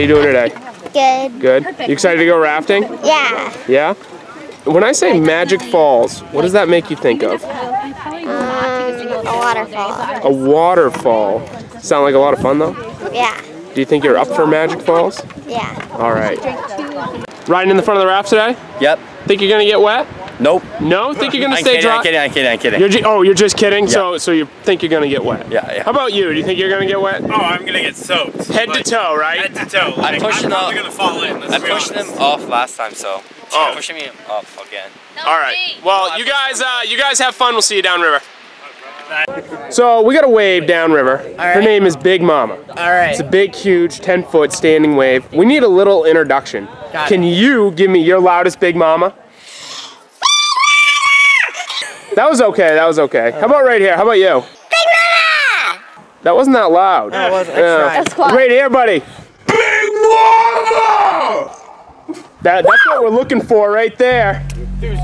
you doing today? Good. Good. You excited to go rafting? Yeah. Yeah. When I say Magic Falls, what does that make you think of? Um, a waterfall. A waterfall. Sound like a lot of fun though? Yeah. Do you think you're up for Magic Falls? Yeah. All right. Riding in the front of the raft today? Yep. Think you're gonna get wet? Nope. No? Think you're gonna stay kidding, dry? I'm kidding, I'm kidding, I'm kidding. You're ju- oh, you're just kidding. So, so you think you're gonna get wet? Yeah, yeah. How about you? Do you think you're gonna get wet? Oh, I'm gonna get soaked. Head to toe, right? Head to toe. Like, I'm, pushing probably gonna fall in. Let's I be pushed honest. them off last time, so Oh. pushing me up again. No, All right. Well, you guys, uh, you guys have fun. We'll see you downriver. So we got a wave downriver. Her name is Big Mama. All right. It's a big, huge, 10 foot standing wave. We need a little introduction. Got Can you give me your loudest Big Mama? That was okay. That was okay. How about right here? How about you? Big Mama. That wasn't that loud. That wasn't. Yeah. That's quiet. Right here, buddy. Big Mama. That, that's what we're looking for right there. good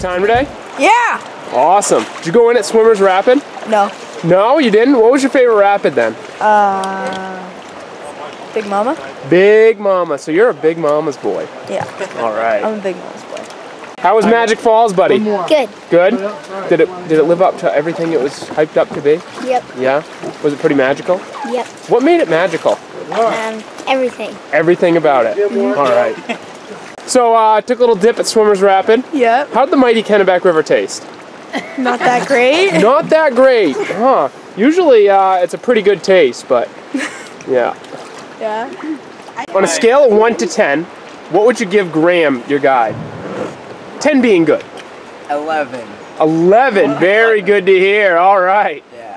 time today? Yeah. Awesome. Did you go in at Swimmers Rapid? No. No, you didn't? What was your favorite rapid then? Uh, Big Mama? Big Mama. So you're a Big Mama's boy. Yeah. All right. I'm a Big Mama's boy. How was Magic Falls, buddy? Good. Good? Did it did it live up to everything it was hyped up to be? Yep. Yeah? Was it pretty magical? Yep. What made it magical? Um, everything. Everything about it. All right. So uh, took a little dip at Swimmers Rapid. Yep. How'd the mighty Kennebec River taste? Not that great. Not that great, huh? Usually uh, it's a pretty good taste, but yeah. yeah. On a scale of 1 to 10, what would you give Graham, your guide? 10 being good. 11. 11, very good to hear. All right. Yeah.